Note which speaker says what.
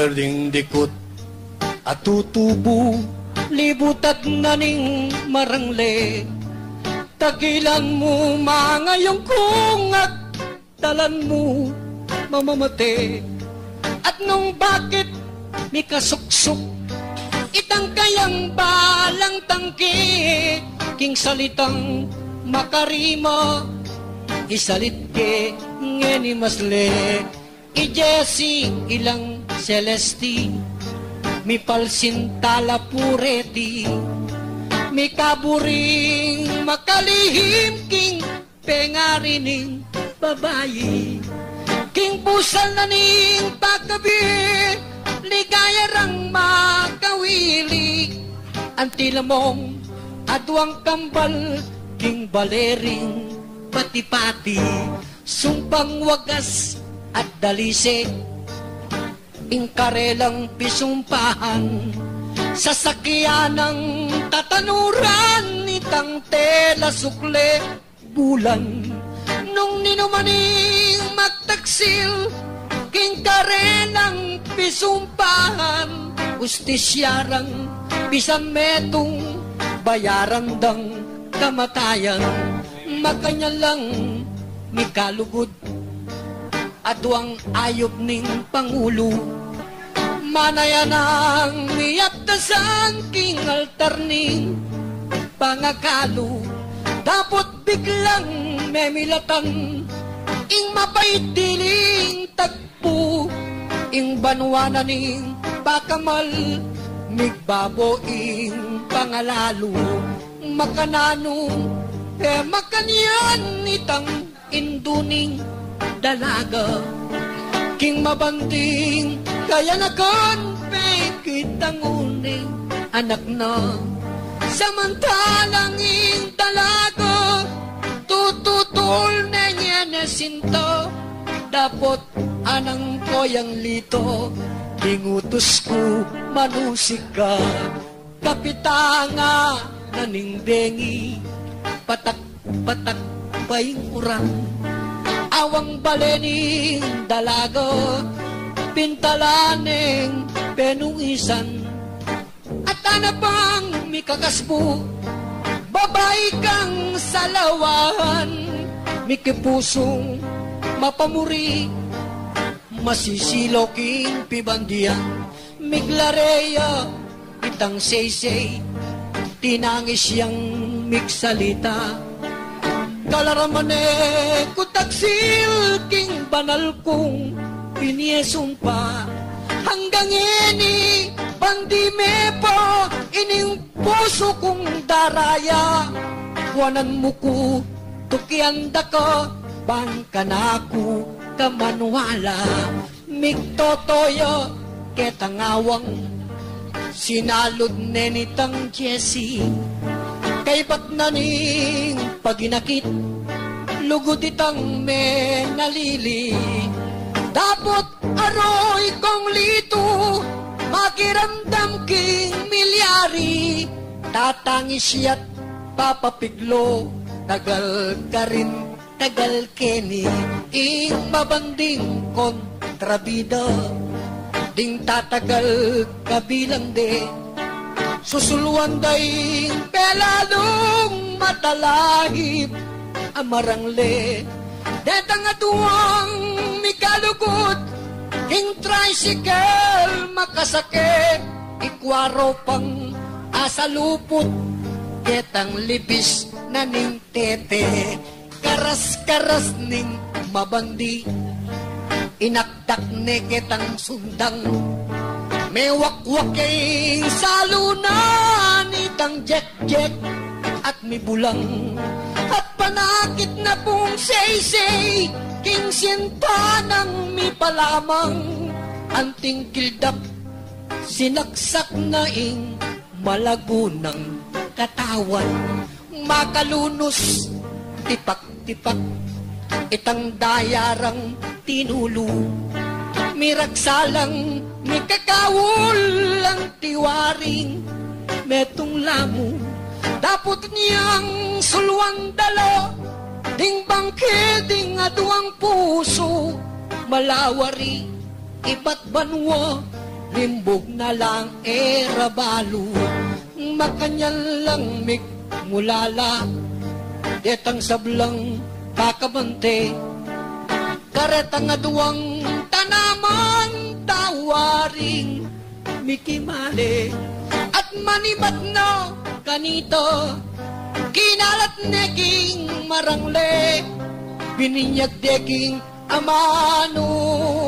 Speaker 1: Erding dikot at tutubo Libutat na ning marangle. Tagilan mo mangayong kung at dalan mo mamamate At nung bakit may kasuksok Itang kayang balang tangki King salitang makarima Isalit ke ngeni masle. I Jesse ilang celesti Mi palsin tala pureti Mi kaburing makalihim King pengarining babayi. King pusal na ning pagkabi Ligaya rang makawili Antila mong adwang kambal King balering pati-pati. Sumpang wagas at dalise Ingkarelang pisumpahan Sasakyan ng tatanuran Itang tela sukle bulan. Nung ninumaning magtaksil King karelang pisumpahan Ustisyarang bisan metong Bayaran dang kamatayan. Makanya lang mikalugod Adwang ayob ning Pangulo Manayan ang miyatasan king altarning pangakalo. Dapat biglang memilatan ing mapaitiling tagpo ing banwana ning bakamal migbabo ing pangalalo. Makanano e makanyan itang induning dalaga king mabanding kaya na konpe kitang uning anak na. Samantalang ing dalaga tututol na niya na sinto. Dapot anang koyang lito Tingutos ko manusik ka. Kapitanga naningbengi Patak patak paing urang Awang balening dalago Pintalaneng penuisan. At ana bang mikakaspo Babae kang salawan Mikipusong mapamuri Masisiloking pibandiyan Miglareya itang saysay Tinangis yang miksalita Kalaramane kutaksil king banal kong Piniesumpa Hanggang ini Bandime po Ining puso kong daraya. Kuanan mo ko Tukianda ko Bangkanaku kamanwala. Migtotoyo ketangawang Sinalod nenitang Jessie Kay ba't paginakit? Lugod itang me nalili. Dapat aroy kong lito Makiramdam king milyari. Tatangis siya't papapiglo Tagal ka rin, tagal keni. Ing mabanding kontrabida Ding tatagal kabilang de Susuluan daing pelalong matalahib Amarangle Detang atuang mikalugod King tricycle makasake Ikwaro pang asalupot Ketang libis na ning tete Karas-karas ning mabandi Inakdak ne ketang sundang May wakwakay salunan Itang jek-jek at may bulang. At panakit na pong say-say King sinta ng mi Anting kildap Sinaksak na ing malagunang katawan. Makalunos Tipak-tipak Itang dayarang tinulo Miragsalang Mikakawul ang tiwaring Metong lamo. Dapot niyang sulwang dalo Ding bangke, ding aduang puso. Malawari, iba't banwa limbog na lang erabalo, makanyan lang mik mulala, detang sablang kakabante, karetang aduwang tanaman tawaring mikimale, at manibat no kanito, kinalat neking marangle, bininyag deking amano